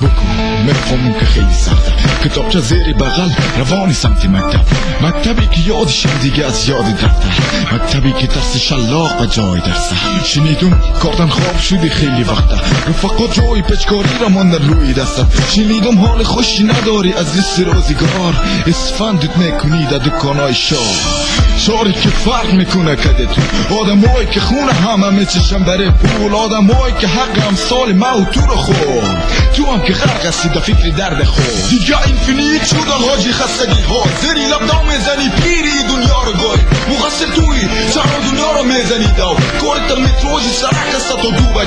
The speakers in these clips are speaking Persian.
بکن مفهومیم که خیلی سخته کتابچه زیر بغل روانی سمت مکتب. مکتبی که یادشم دیگه از یاد دفتر مکتبی که دست شلاق و جای درسه شنیدم کارتن خواب شدی خیلی وقته رفقا جای پچکاری را ماندن روی دستت شنیدم حال خوشی نداری از لیست روزگار. اسفندت می‌کنی در دکانای شاه. شاری که فرق می‌کنه کده تو آدمایی که خونه همه میچشن بره پول. آدمایی که حق امثال ما و تو رو خورد. تو هم که غرق هستی در فکر درد خود. دیگه اینفینیت شدن حاجی خستگی ها. زری لب دا می‌زنی پیری دنیا رو گوی مقصر توی چرا دنیا رو می‌زنی دو کارت متروژی سرک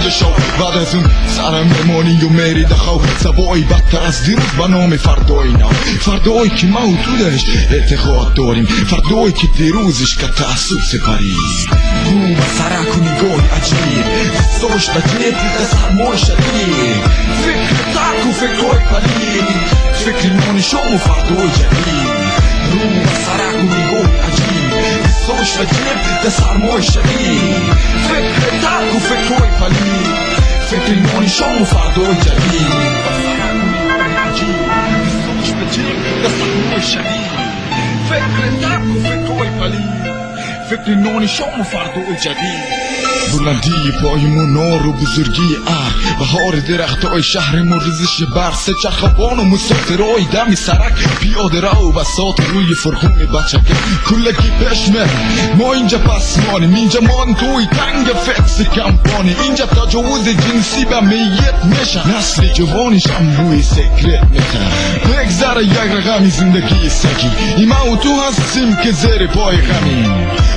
بجه شو بعد از اون سرم میمانی و میری دخو سبایی بدتر از دیروز به نام فردای نو فردایی که ما و تو درش اعتقاد داریم فردایی که دیروزش که تعصب سپری رو به سرک و نگاه عجیب دستاش به جیب دست سرمای شدید فکر ترک و فکرهای پلید فکر نان شام و فردای جدید به سرک و نگاه عجیب دستاش به جیب دست سرمای شدید فکر نان شام و فردای جدید دستاش به جیب دست بلندی پایمون و بزرگی اه. بهار درخت های شهر ریزش برس چرخبان و مسافرهای دمی سرک. پیاده رو و بسات روی فرخون بچگه کلگی پشمه. ما اینجا پس مانیم اینجا مان توی تنگ فکس کمپانی اینجا تجاوز جنسی به میت میشه. نسل جوانش هم روی سکرت میتن. بگذره یک رقمی زندگی سگی. ایما و تو هستیم که زیر پای غمی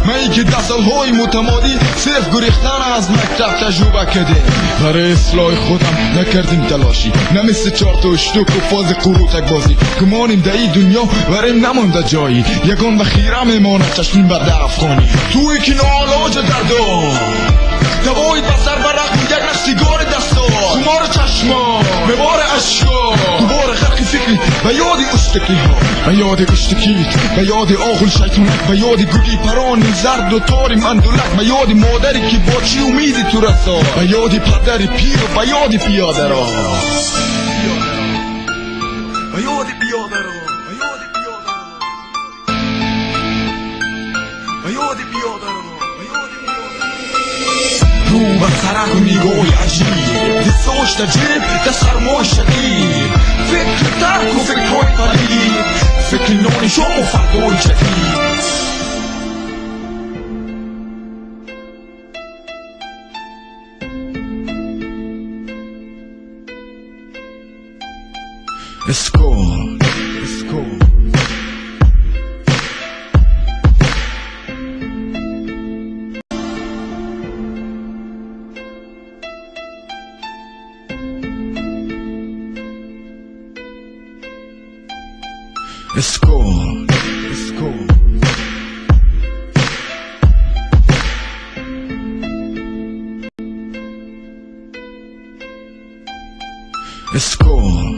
من که ده سالهای متمادی صرف گریختن از مکتب تجربه کردیم. برای اصلاح خودم نکردیم تلاشی. نه مثل چهار تا اشتوک و فاز قروتک بازی. گمانیم در این دنیا بریم نمانده جایی. یگان و خیره میمانه چشمیم بر افغانی. توی که نالاج دردار دوای بسر برق یک نخ سیگار دستا. خمار چشما. مبار و یاد اشتکی ها و یاد اشتکیت و یاد آغل شیطونک و یاد گلی پران زرد و تار مندولک و یاد مادری که با چی امیدی تو رسا و یاد پدر پیر و یاد پیاده را و یاد پیاده را و یاد پیاده را و را و رو عجیب جیب در سرمای فکر ترک و فکرهای پلید فکر نان شام و فردای جدید اسکول It's cool. It's cool. It's cool.